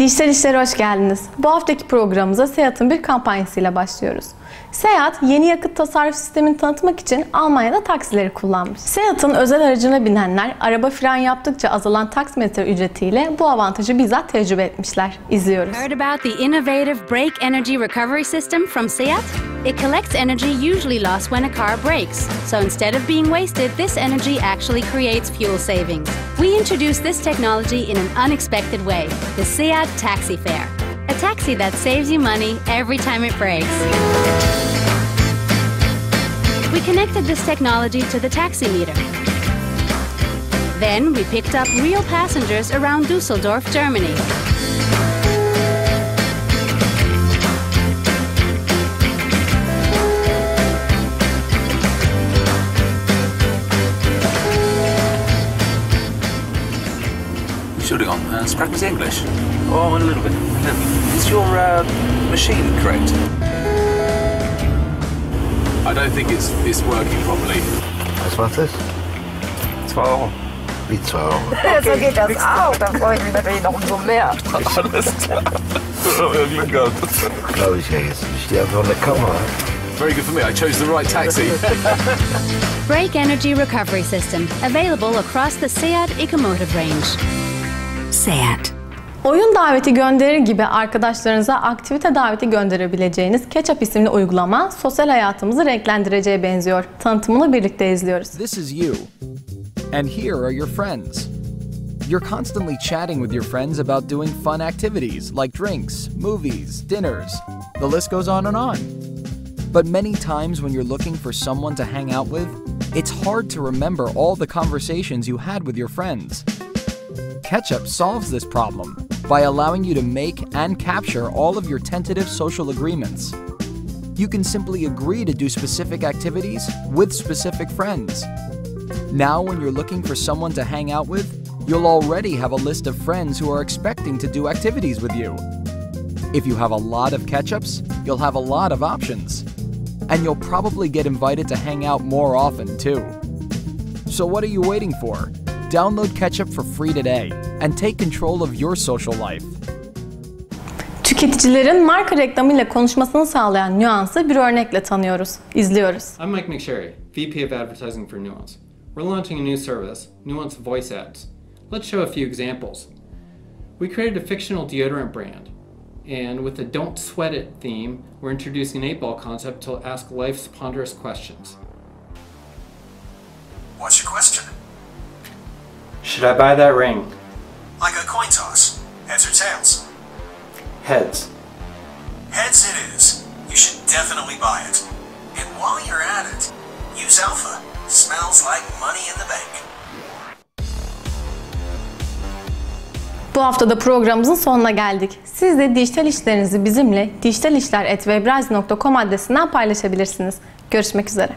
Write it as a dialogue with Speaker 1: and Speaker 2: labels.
Speaker 1: Dijital İşler'e hoş geldiniz. Bu haftaki programımıza Seat'ın bir kampanyasıyla başlıyoruz. Seat yeni yakıt tasarruf sistemini tanıtmak için Almanya'da taksileri kullanmış. Seat'ın özel aracına binenler araba fren yaptıkça azalan taksimetre ücretiyle bu avantajı bizzat tecrübe etmişler. İzliyoruz.
Speaker 2: Heard about the innovative brake energy recovery system from SEAT? It collects energy usually lost when a car brakes. So instead of being wasted, this energy actually creates fuel savings. We introduced this technology in an unexpected way the SEAT Taxi Fare. A taxi that saves you money every time it brakes. We connected this technology to the taxi meter. Then we picked up real passengers around Dusseldorf, Germany.
Speaker 3: Should have gone. Uh, it's practice English. Oh, a little bit. Is your uh, machine correct? I don't think it's it's working properly.
Speaker 4: Was macht das?
Speaker 3: Zwei.
Speaker 4: Wie zwei Euro.
Speaker 5: So geht das auch. Da freue ich mich natürlich noch umso mehr.
Speaker 3: Alles klar. Glück gehabt.
Speaker 4: Glaube ich ja jetzt nicht. Die einfach eine Kamera.
Speaker 3: Very good for me. I chose the right taxi.
Speaker 2: Brake Energy Recovery System, available across the SEAT Ecomotive range. SEAT.
Speaker 1: Oyun daveti gönderir gibi arkadaşlarınıza aktivite daveti gönderebileceğiniz Ketchup isimli uygulama sosyal hayatımızı renklendireceğe benziyor. Tanıtımını birlikte izliyoruz.
Speaker 6: This is you. And here are your friends. You're constantly chatting with your friends about doing fun activities like drinks, movies, dinners. The list goes on and on. But many times when you're looking for someone to hang out with, it's hard to remember all the conversations you had with your friends. Ketchup solves this problem by allowing you to make and capture all of your tentative social agreements. You can simply agree to do specific activities with specific friends. Now, when you're looking for someone to hang out with, you'll already have a list of friends who are expecting to do activities with you. If you have a lot of ketchups, you'll have a lot of options. And you'll probably get invited to hang out more often, too. So, what are you waiting for? Download Ketchup for free today and take control of your social life.
Speaker 1: Tüketicilerin marka reklamıyla konuşmasını sağlayan nüansı bir örnekle tanıyoruz. İzliyoruz.
Speaker 7: I'm Mike McSherry, VP of Advertising for Nuance. We're launching a new service, Nuance Voice Ads. Let's show a few examples. We created a fictional deodorant brand, and with the Don't Sweat It theme, we're introducing an 8 ball concept to ask life's ponderous questions.
Speaker 8: What's your question?
Speaker 7: Should I buy that ring?
Speaker 8: Like a coin toss. Heads or tails?
Speaker 7: Heads.
Speaker 8: Heads it is. You should definitely buy it. And while you're at it, use Alpha. Smells like money in the bank.
Speaker 1: Bu hafta da programımızın sonuna geldik. Siz de dijital işlerinizi bizimle dijitalişler.webrazi.com adresinden paylaşabilirsiniz. Görüşmek üzere.